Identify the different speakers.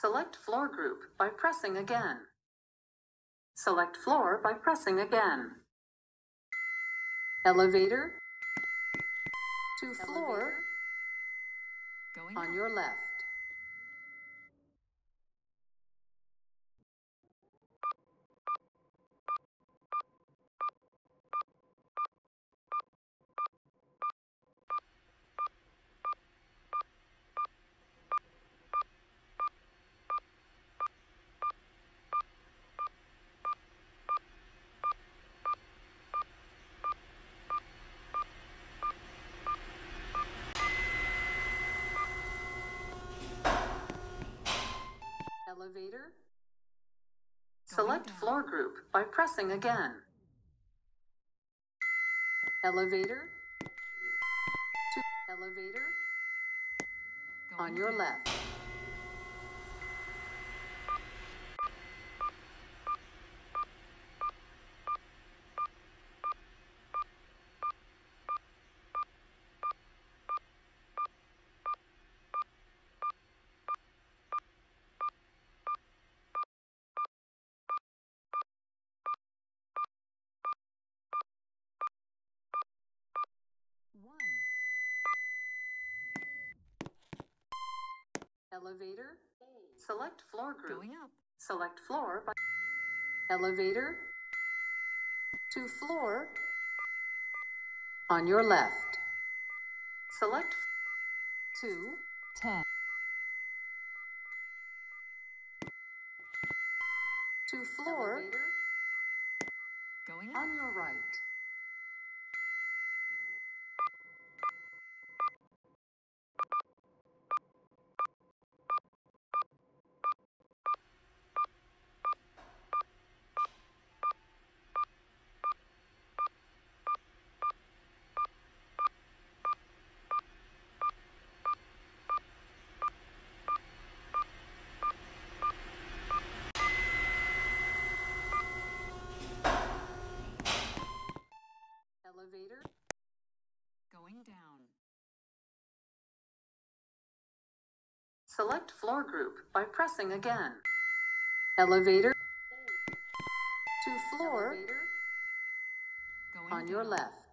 Speaker 1: Select floor group by pressing again. Select floor by pressing again. Elevator to floor
Speaker 2: Going
Speaker 1: on
Speaker 2: up.
Speaker 1: your left. Select floor group by pressing again. Elevator. To elevator.
Speaker 2: Going
Speaker 1: on your left. Elevator. Select floor group.
Speaker 2: Going up.
Speaker 1: Select floor by elevator to floor on your left. Select f- two
Speaker 2: Ten.
Speaker 1: to floor
Speaker 2: Elevator. Going up.
Speaker 1: on your right. Elevator
Speaker 2: Going down.
Speaker 1: Select floor group by pressing again. Elevator to floor
Speaker 2: Going
Speaker 1: on your left.